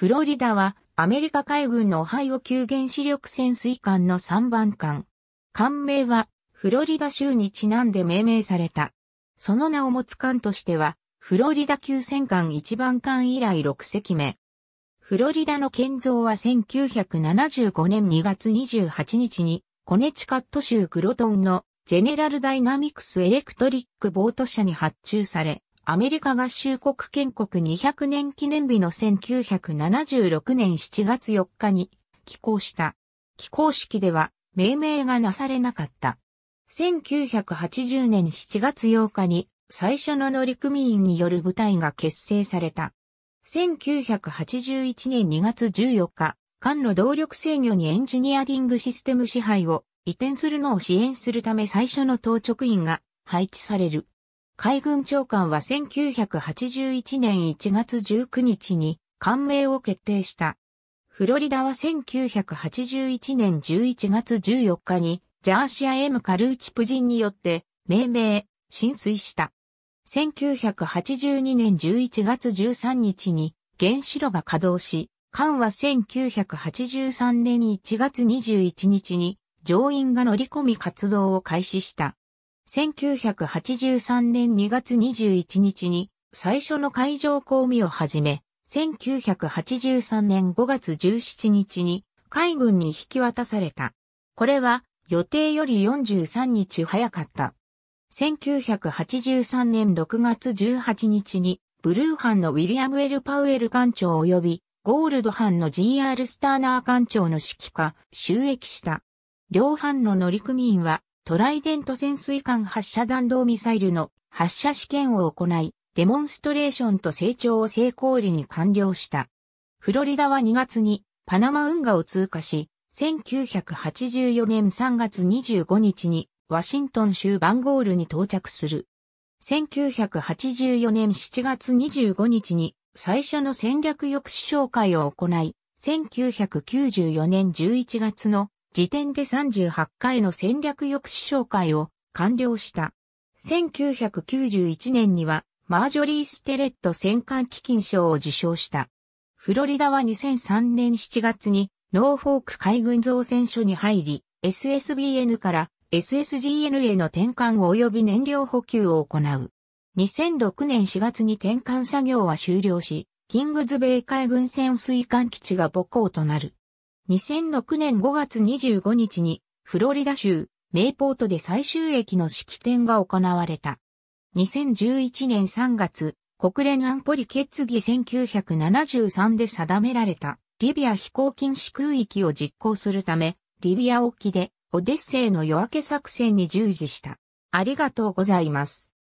フロリダはアメリカ海軍のオハイオ級原子力潜水艦の3番艦。艦名はフロリダ州にちなんで命名された。その名を持つ艦としては、フロリダ級戦艦1番艦以来6隻目。フロリダの建造は1975年2月28日に、コネチカット州クロトンのジェネラルダイナミクスエレクトリックボート社に発注され、アメリカ合衆国建国200年記念日の1976年7月4日に寄港した。寄港式では命名がなされなかった。1980年7月8日に最初の乗組員による部隊が結成された。1981年2月14日、艦の動力制御にエンジニアリングシステム支配を移転するのを支援するため最初の当直員が配置される。海軍長官は1981年1月19日に官名を決定した。フロリダは1981年11月14日にジャーシア M カルーチプ人によって命名、浸水した。1982年11月13日に原子炉が稼働し、艦は1983年1月21日に乗員が乗り込み活動を開始した。1983年2月21日に最初の海上公務を始め、1983年5月17日に海軍に引き渡された。これは予定より43日早かった。1983年6月18日に、ブルー班のウィリアム・エル・パウエル艦長及び、ゴールド班の GR スターナー艦長の指揮下、収益した。両班の乗組員は、トライデント潜水艦発射弾道ミサイルの発射試験を行い、デモンストレーションと成長を成功裏に完了した。フロリダは2月にパナマ運河を通過し、1984年3月25日にワシントン州バンゴールに到着する。1984年7月25日に最初の戦略抑止紹介を行い、1994年11月の時点で38回の戦略抑止哨戒を完了した。1991年にはマージョリー・ステレット戦艦基金賞を受賞した。フロリダは2003年7月にノーフォーク海軍造船所に入り、SSBN から SSGN への転換及び燃料補給を行う。2006年4月に転換作業は終了し、キングズベイ海軍潜水艦基地が母港となる。2006年5月25日にフロリダ州メイポートで最終駅の式典が行われた。2011年3月、国連安保理決議1973で定められたリビア飛行禁止空域を実行するため、リビア沖でオデッセイの夜明け作戦に従事した。ありがとうございます。